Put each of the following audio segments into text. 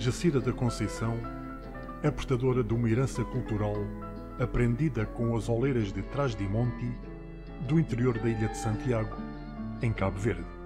Jacira da Conceição é portadora de uma herança cultural aprendida com as oleiras de Trás de Monte do interior da ilha de Santiago, em Cabo Verde.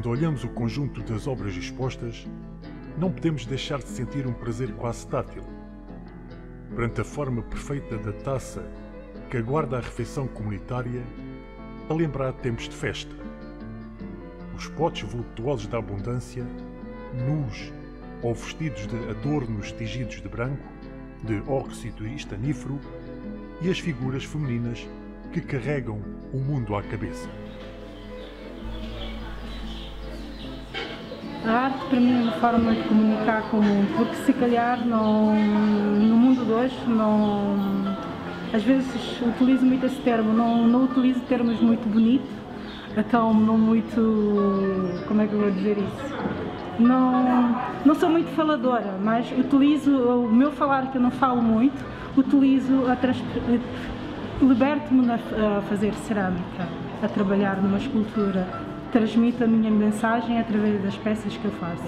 Quando olhamos o conjunto das obras expostas, não podemos deixar de sentir um prazer quase tátil. Perante a forma perfeita da taça que aguarda a refeição comunitária, a lembrar tempos de festa. Os potes voluptuosos da abundância, nus ou vestidos de adornos tingidos de branco, de óxido estanífero, e as figuras femininas que carregam o mundo à cabeça. A arte para mim é uma forma de comunicar com o mundo, porque se calhar não, no mundo de hoje não, às vezes utilizo muito esse termo, não, não utilizo termos muito bonitos, então não muito, como é que eu vou dizer isso? Não, não sou muito faladora, mas utilizo o meu falar que eu não falo muito, utilizo a liberto-me a fazer cerâmica, a trabalhar numa escultura, transmito a minha mensagem através das peças que eu faço.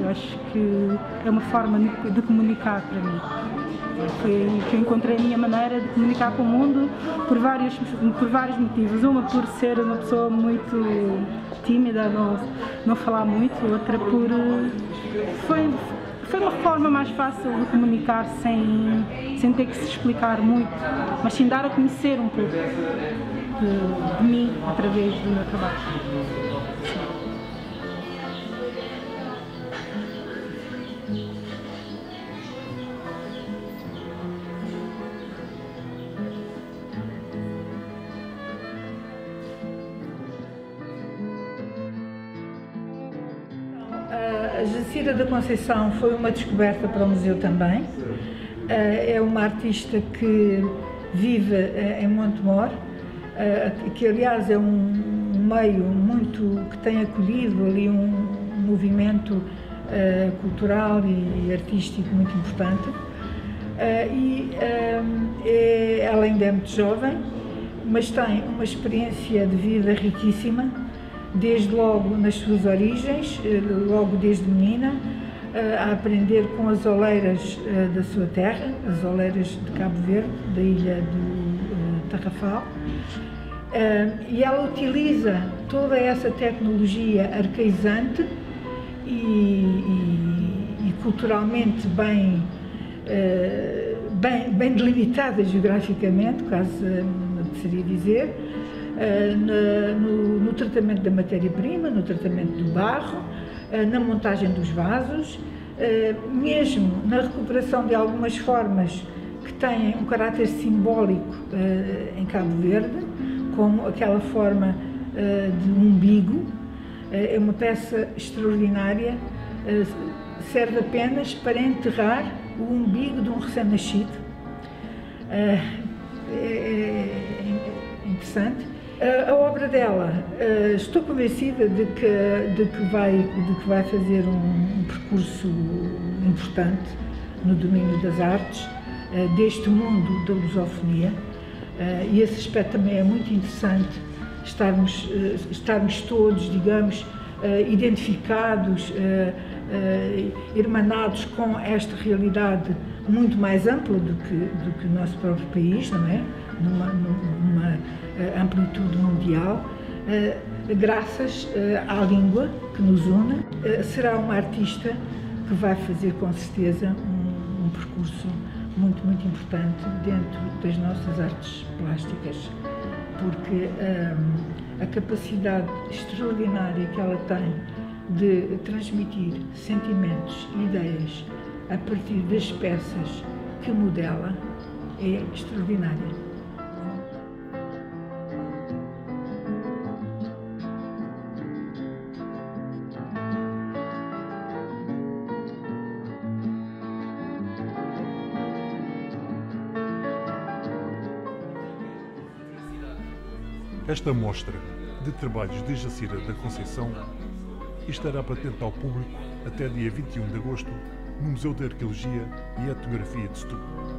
Eu acho que é uma forma de comunicar para mim. Foi que eu encontrei a minha maneira de comunicar com o mundo por vários, por vários motivos. Uma por ser uma pessoa muito tímida, não, não falar muito, outra por. Foi, foi uma forma mais fácil de comunicar sem, sem ter que se explicar muito, mas sim dar a conhecer um pouco de, de mim através do meu trabalho. A Jacira da Conceição foi uma descoberta para o museu também. Eh, é uma artista que vive eh, em Montemor, eh, que aliás é um meio muito que tem acolhido ali um movimento cultural e artístico muito importante. E é, ela ainda é muito jovem, mas tem uma experiência de vida riquíssima desde logo nas suas origens, eh, logo desde menina, eh, a aprender com as oleiras eh, da sua terra, as oleiras de Cabo Verde, da ilha do Tarrafal. E ela utiliza toda essa tecnologia arcaizante e, e, e culturalmente bem, bem, bem delimitada geograficamente, quase seria dizer, no, no tratamento da matéria-prima, no tratamento do barro, eh, na montagem dos vasos, eh, mesmo na recuperação de algumas formas que têm um caráter simbólico em Cabo Verde, como aquela forma de umbigo. É uma peça extraordinária, serve apenas para enterrar o umbigo de um recém-nascido. É, é interessante. A obra dela, eh, estou convencida de que, de que, vai, de que vai fazer um, percurso importante no domínio das artes, eh, deste mundo da lusofonia, eh, e esse aspecto também é muito interessante, estarmos, estarmos todos, digamos, identificados, hermanados com esta realidade muito mais ampla do que, do que o nosso próprio país, não é? Numa, numa amplitude mundial, eh, graças eh, à língua que nos une. Eh, será uma artista que vai fazer com certeza um, um percurso muito, muito importante dentro das nossas artes plásticas, porque um, a capacidade extraordinária que ela tem de transmitir sentimentos e ideias a partir das peças que modela é extraordinária. Esta mostra de trabalhos de Jacira da Conceição estará patente ao público até dia 21 de agosto no Museu de Arqueologia e Etnografia de Setúbal.